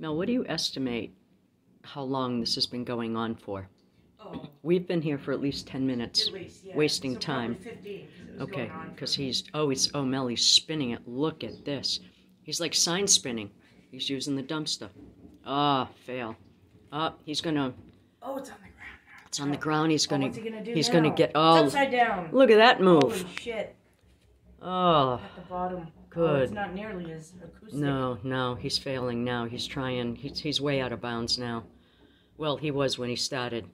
Mel, what do you estimate how long this has been going on for? Oh, We've been here for at least 10 minutes. at least, yeah. wasting So time. 15, 'cause it Okay, because he's, oh, he's, oh, Mel, he's spinning it. Look at this. He's like sign spinning. He's using the dumpster. Ah, fail. Ah, he's gonna, Oh, it's on the ground now. it's on the ground. He's Oh, gonna, what's he he's gonna get, It's oh, upside down. look at that move. Holy shit. Oh, At the bottom. Oh, it's not nearly as acoustic. no, no, he's failing now. He's trying, he's, he's way out of bounds now. Well, he was when he started.